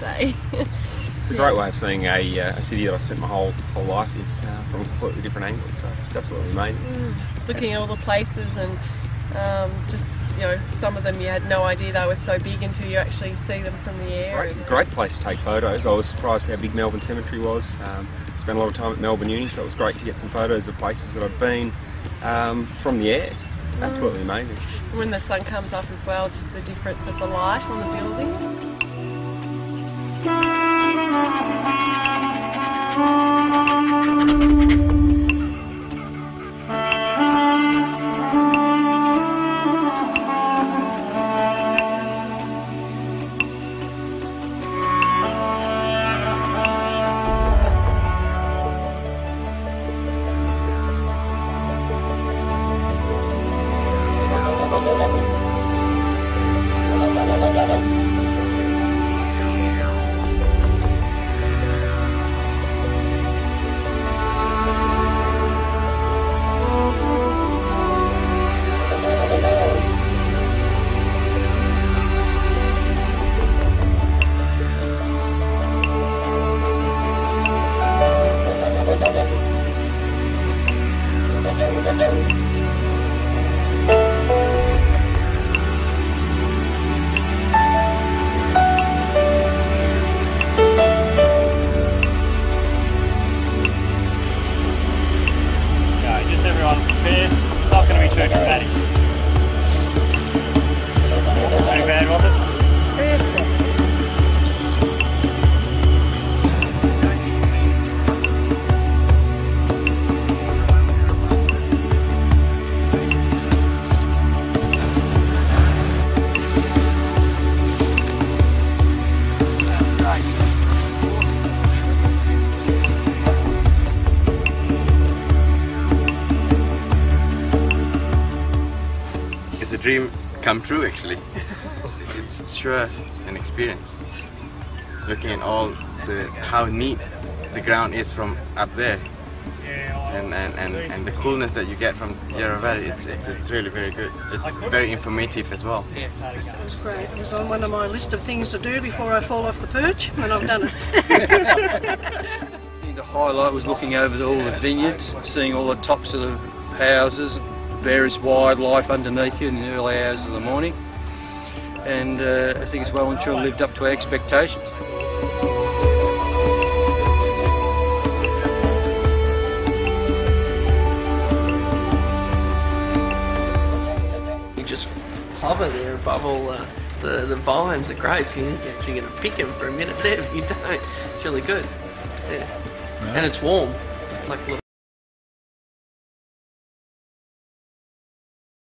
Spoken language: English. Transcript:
day. It's a great way of seeing a, uh, a city that I spent my whole whole life in uh, from a completely different angle. So it's absolutely amazing. Looking at all the places and um, just you know some of them you had no idea they were so big until you actually see them from the air. Great, great place to take photos. I was surprised how big Melbourne Cemetery was. Um, spent a lot of time at Melbourne Uni, so it was great to get some photos of places that I've been um, from the air. It's absolutely amazing. When the sun comes up as well, just the difference of the light on the building. Thank you. Prepared. It's not going to be too dramatic. Dream come true actually. it's sure an experience. Looking at all the how neat the ground is from up there and, and, and, and the coolness that you get from Yarra Valley, it's, it's, it's really very good. It's very informative as well. It's great. It was on one of my list of things to do before I fall off the perch, and I've done it. The highlight was looking over all the vineyards, seeing all the tops of the houses, various wildlife underneath you in the early hours of the morning. And uh, I think it's well and truly lived up to our expectations. You just hover there above all the, the, the vines, the grapes. You think you're actually going to pick them for a minute there, but you don't. It's really good. Yeah. And it's warm. It's like a little